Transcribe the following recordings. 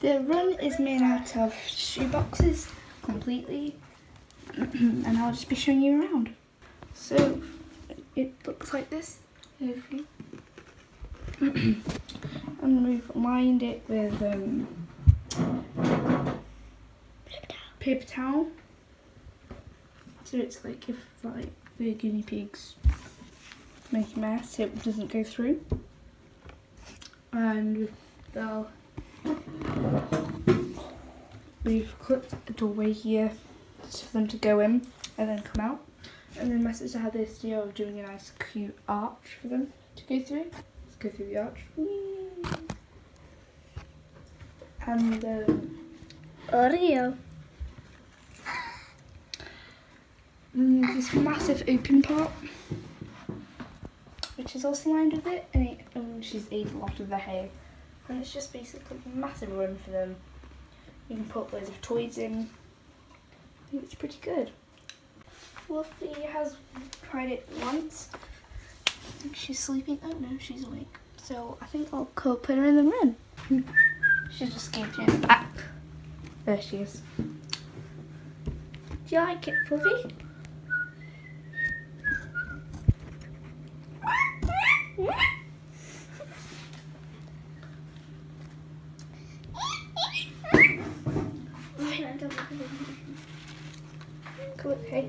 The run is made out of shoe boxes completely, and I'll just be showing you around. So it looks like this. and we've lined it with um, paper towel. So it's like if like the guinea pigs make a mess, it doesn't go through. And they'll we've clipped a doorway here just for them to go in and then come out. And then my sister had this idea of doing a nice cute arch for them to go through. Let's go through the arch. Whee! And um, Oreo. mm, this massive open part, which is also lined with it, and, it, and she's ate a lot of the hay. And it's just basically a massive run for them. You can put loads of toys in. I think it's pretty good. Fluffy has tried it once. I think she's sleeping. Oh no, she's awake. So I think I'll go put her in the room. she just came through the ah, back. There she is. Do you like it, Fluffy? Cool, hey.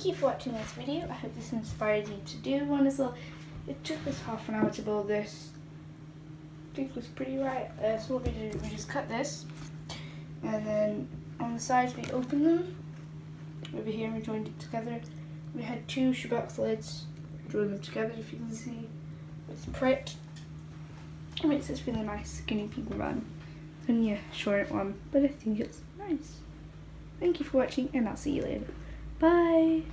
Thank you for watching this video. I hope this inspired you to do one as well. It took us half an hour to build this. I think it was pretty right. Uh, so what we did, we just cut this. And then on the sides we opened them. Over here we joined it together. We had two shoebox lids. Joined them together if you can see. It's pricked. It makes this really nice guinea pig run. It's only a short one, but I think it's nice. Thank you for watching and I'll see you later. Bye.